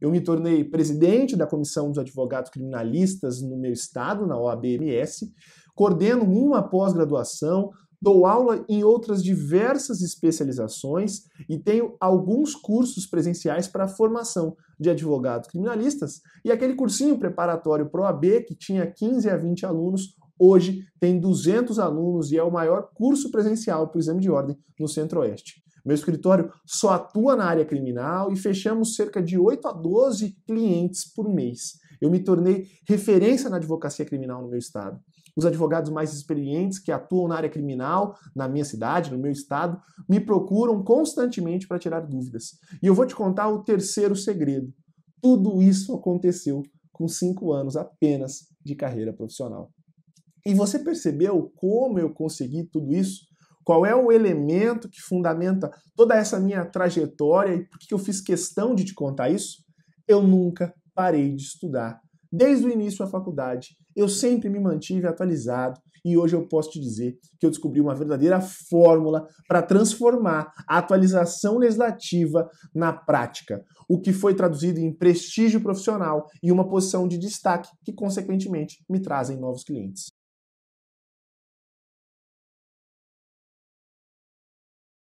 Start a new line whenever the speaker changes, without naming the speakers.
Eu me tornei presidente da Comissão dos Advogados Criminalistas no meu estado, na OABMS, coordeno uma pós-graduação, dou aula em outras diversas especializações e tenho alguns cursos presenciais para formação de advogados criminalistas. E aquele cursinho preparatório pro AB, que tinha 15 a 20 alunos, hoje tem 200 alunos e é o maior curso presencial para o exame de ordem no Centro-Oeste. Meu escritório só atua na área criminal e fechamos cerca de 8 a 12 clientes por mês. Eu me tornei referência na advocacia criminal no meu estado. Os advogados mais experientes que atuam na área criminal, na minha cidade, no meu estado, me procuram constantemente para tirar dúvidas. E eu vou te contar o terceiro segredo. Tudo isso aconteceu com cinco anos apenas de carreira profissional. E você percebeu como eu consegui tudo isso? Qual é o elemento que fundamenta toda essa minha trajetória e por que eu fiz questão de te contar isso? Eu nunca parei de estudar. Desde o início da faculdade, eu sempre me mantive atualizado e hoje eu posso te dizer que eu descobri uma verdadeira fórmula para transformar a atualização legislativa na prática, o que foi traduzido em prestígio profissional e uma posição de destaque que, consequentemente, me trazem novos clientes.